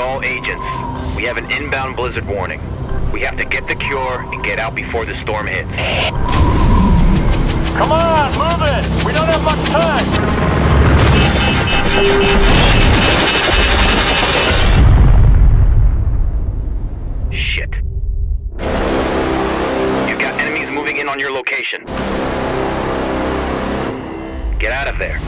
All agents, we have an inbound blizzard warning. We have to get the cure and get out before the storm hits. Come on, move it! We don't have much time! Shit. You've got enemies moving in on your location. Get out of there.